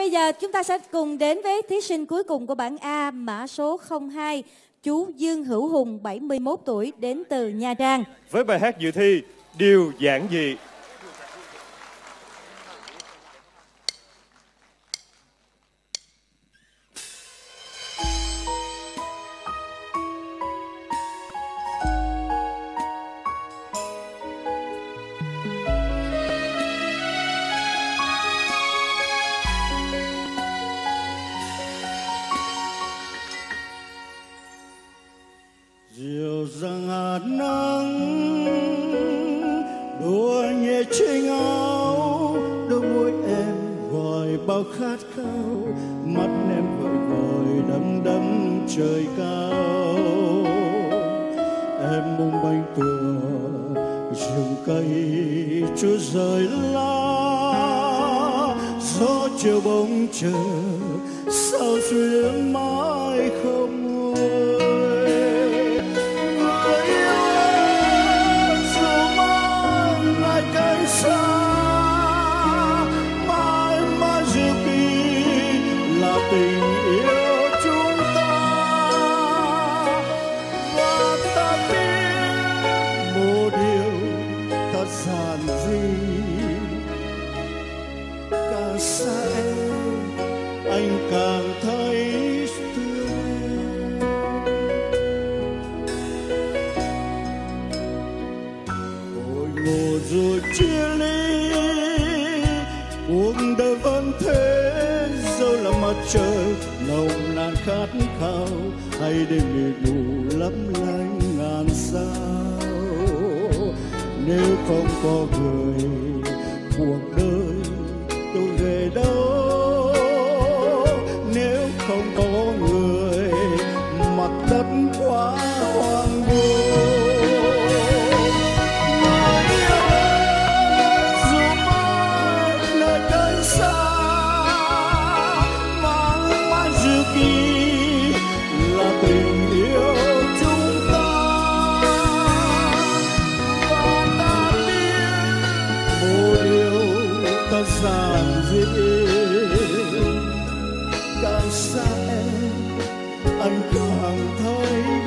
bây giờ chúng ta sẽ cùng đến với thí sinh cuối cùng của bảng A, mã số 02 chú Dương Hữu Hùng 71 tuổi, đến từ Nha Trang. Với bài hát dự thi, Điều giản dị bao khát khao, mắt em vội vội đắm đắm trời cao. Em mong bánh tùa rừng cây, chúa rời lá gió chiều bóng chờ, sao xuyên mãi không nguôi là mặt trời nồng nàn khát khao, hay đêm mịt đủ lấp lánh ngàn sao. Nếu không có người, cuộc đời tôi về đâu. Giản càng xa em anh càng thấy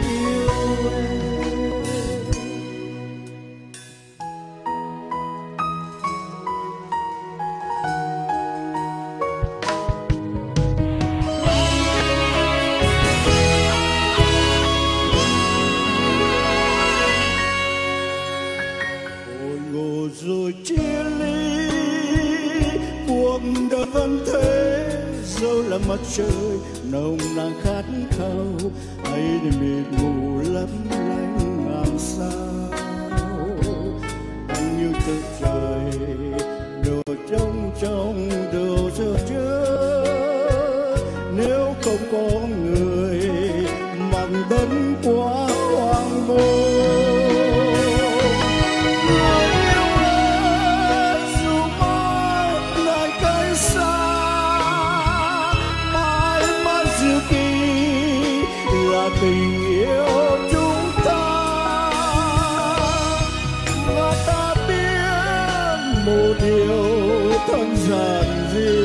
là mặt trời, nồng nàn khát khao. Hay để mịt mù lấp lánh ngàn sao? Anh như từ trời đồ trong trong tình yêu chúng ta. Và ta biết một điều thật giản dị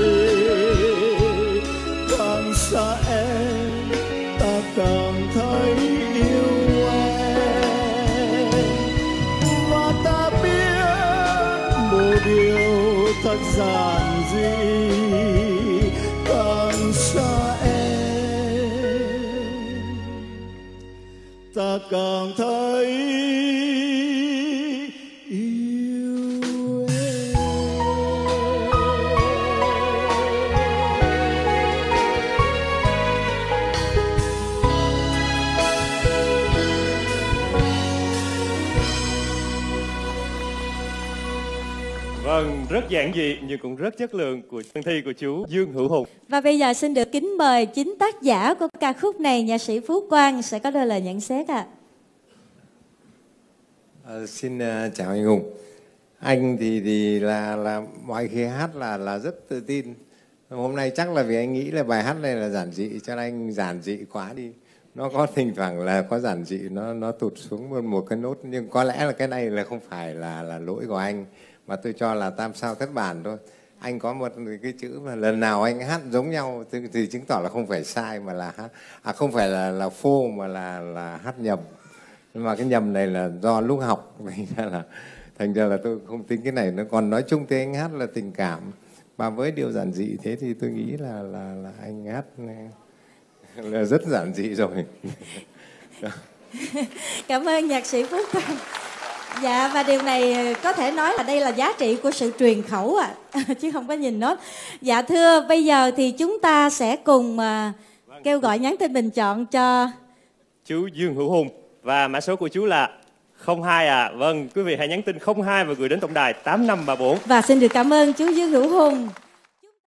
càng xa em ta càng thấy yêu em và ta biết một điều thật giản dị càng thấy yêu Vâng, rất giản dị nhưng cũng rất chất lượng của phần thi của chú Dương Hữu Hùng. Và bây giờ xin được kính mời chính tác giả của ca khúc này, nhạc sĩ Phú Quang sẽ có đôi lời nhận xét ạ. À, xin uh, chào anh Hùng. Anh thì thì là là mọi khi hát là là rất tự tin. Hôm nay chắc là vì anh nghĩ là bài hát này là giản dị cho nên anh giản dị quá đi. Nó có thỉnh thoảng là có giản dị nó nó tụt xuống một, một cái nốt nhưng có lẽ là cái này là không phải là là lỗi của anh mà tôi cho là tam sao thất bản thôi. anh có một cái chữ mà lần nào anh hát giống nhau thì, thì chứng tỏ là không phải sai mà là hát à không phải là là phô mà là là hát nhầm mà cái nhầm này là do lúc học thành ra là thành ra là tôi không tính cái này nó còn nói chung thì anh hát là tình cảm. Và với điều giản dị thế thì tôi nghĩ là là là anh hát là rất giản dị rồi. Cảm ơn nhạc sĩ phúc. Dạ và điều này có thể nói là đây là giá trị của sự truyền khẩu ạ à. chứ không có nhìn nốt. Dạ thưa bây giờ thì chúng ta sẽ cùng uh, kêu gọi nhắn tin bình chọn cho chú Dương Hữu Hùng và mã số của chú là 02 à. Vâng, quý vị hãy nhắn tin 02 và gửi đến tổng đài 8534. Và xin được cảm ơn chú Dương Hữu Hùng.